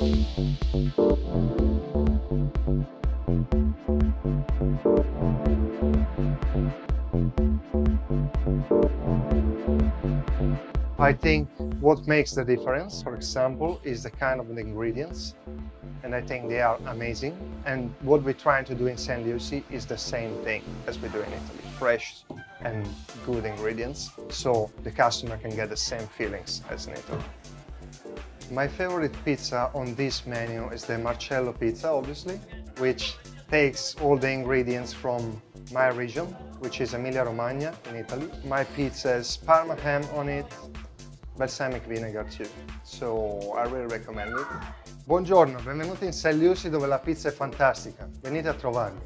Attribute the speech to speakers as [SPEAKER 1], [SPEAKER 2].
[SPEAKER 1] I think what makes the difference, for example, is the kind of the ingredients. And I think they are amazing. And what we're trying to do in St. Lucy is the same thing as we do in Italy. Fresh and good ingredients, so the customer can get the same feelings as in Italy. My favorite pizza on this menu is the Marcello pizza, obviously, which takes all the ingredients from my region, which is Emilia-Romagna in Italy. My pizza has Parma ham on it, balsamic vinegar too, so I really recommend it. Buongiorno, benvenuti in Saint Lucy dove la pizza è fantastica. Venite a trovarmi.